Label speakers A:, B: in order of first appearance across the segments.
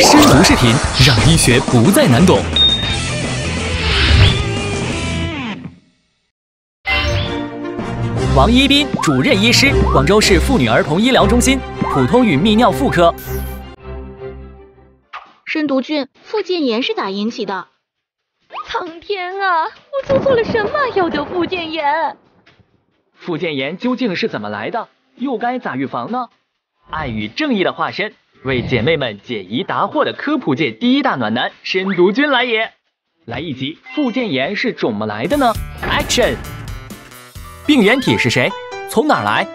A: 深读视频，让医学不再难懂。王一斌，主任医师，广州市妇女儿童医疗中心普通与泌尿妇科。
B: 深毒菌、附件炎是咋引起的？
C: 苍天啊，我做错了什么要得附件炎？
A: 附件炎究竟是怎么来的？又该咋预防呢？爱与正义的化身，为姐妹们解疑答惑的科普界第一大暖男深毒君来也！来一集，附件炎是怎么来的呢？Action！病原体是谁？从哪来？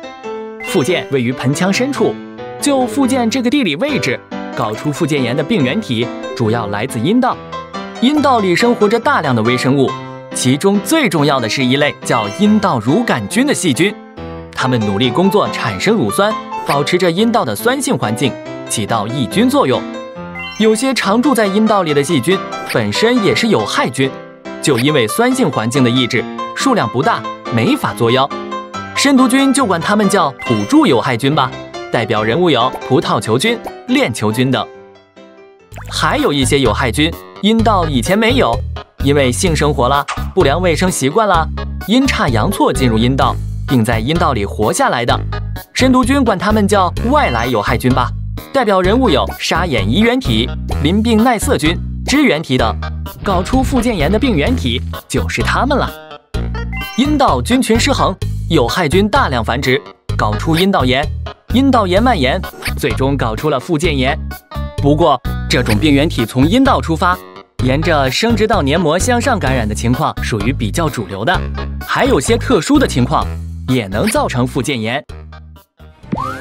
A: 附件位于盆腔深处，就附件这个地理位置，搞出附件炎的病原体主要来自阴道。阴道里生活着大量的微生物，其中最重要的是一类叫阴道乳杆菌的细菌，它们努力工作产生乳酸，保持着阴道的酸性环境，起到抑菌作用。有些常住在阴道里的细菌本身也是有害菌，就因为酸性环境的抑制，数量不大。没法作妖，深毒菌就管它们叫土著有害菌吧。代表人物有葡萄球菌、链球菌等。还有一些有害菌，阴道以前没有，因为性生活啦、不良卫生习惯啦，阴差阳错进入阴道，并在阴道里活下来的。深毒菌管它们叫外来有害菌吧。代表人物有沙眼衣原体、淋病耐色菌、支原体等。搞出附件炎的病原体就是它们了。阴道菌群失衡，有害菌大量繁殖，搞出阴道炎，阴道炎蔓延，最终搞出了附件炎。不过，这种病原体从阴道出发，沿着生殖道黏膜向上感染的情况属于比较主流的，还有些特殊的情况也能造成附件炎。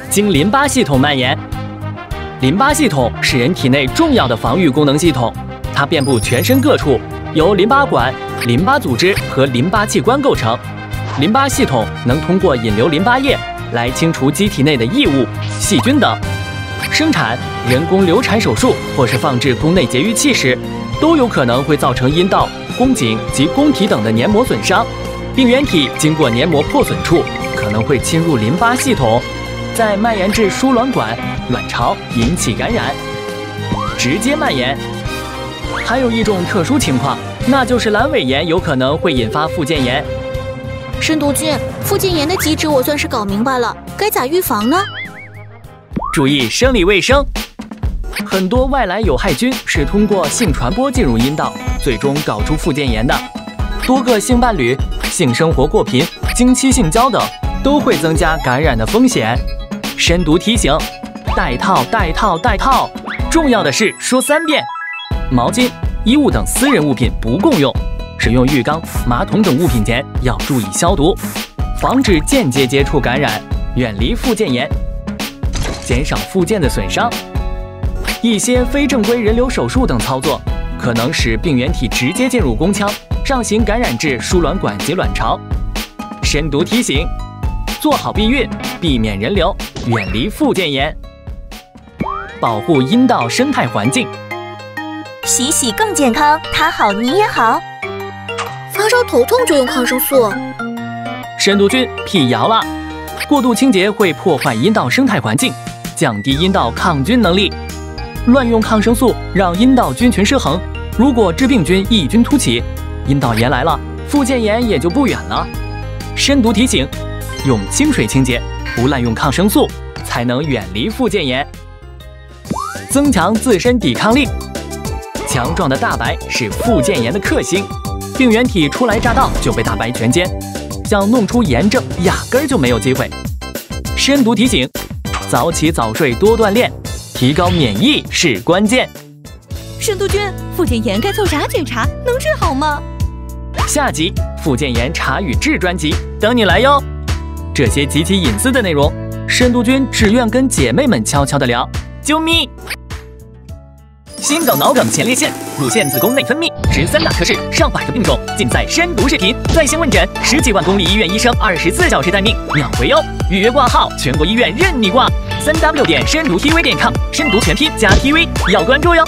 A: 经淋巴系统蔓延，淋巴系统是人体内重要的防御功能系统，它遍布全身各处，由淋巴管。淋巴组织和淋巴器官构成，淋巴系统能通过引流淋巴液来清除机体内的异物、细菌等。生产、人工流产手术或是放置宫内节育器时，都有可能会造成阴道、宫颈及宫体等的黏膜损伤。病原体经过黏膜破损处，可能会侵入淋巴系统，再蔓延至输卵管、卵巢，引起感染，直接蔓延。还有一种特殊情况。那就是阑尾炎有可能会引发附件炎。
B: 深毒菌附件炎的机制我算是搞明白了，该咋预防呢？
A: 注意生理卫生。很多外来有害菌是通过性传播进入阴道，最终搞出附件炎的。多个性伴侣、性生活过频、经期性交等，都会增加感染的风险。深读提醒：带套，带套，带套。重要的是说三遍。毛巾。衣物等私人物品不共用，使用浴缸、马桶等物品前要注意消毒，防止间接接触感染，远离附件炎，减少附件的损伤。一些非正规人流手术等操作，可能使病原体直接进入宫腔，上行感染至输卵管及卵巢。深读提醒：做好避孕，避免人流，远离附件炎，保护阴道生态环境。
D: 洗洗更健康，它好你也好。
B: 发烧头痛就用抗生素？
A: 深毒菌辟谣了，过度清洁会破坏阴道生态环境，降低阴道抗菌能力。乱用抗生素让阴道菌群失衡，如果致病菌异军突起，阴道炎来了，附件炎也就不远了。深毒提醒：用清水清洁，不滥用抗生素，才能远离附件炎，增强自身抵抗力。强壮的大白是附件炎的克星，病原体初来乍到就被大白全歼，想弄出炎症压根儿就没有机会。深读提醒：早起早睡多锻炼，提高免疫是关键。
D: 深度君，附件炎该做啥检查？能治好吗？
A: 下集附件炎查与治专辑等你来哟。这些极其隐私的内容，深度君只愿跟姐妹们悄悄的聊。啾咪。心梗、脑梗、前列腺、乳腺、子宫内分泌，十三大科室，上百个病种，尽在深读视频。在线问诊，十几万公立医院医生，二十四小时待命，秒回哟。预约挂号，全国医院任你挂。三 w 点深读 tv 点 com，深读全拼加 tv，要关注哟。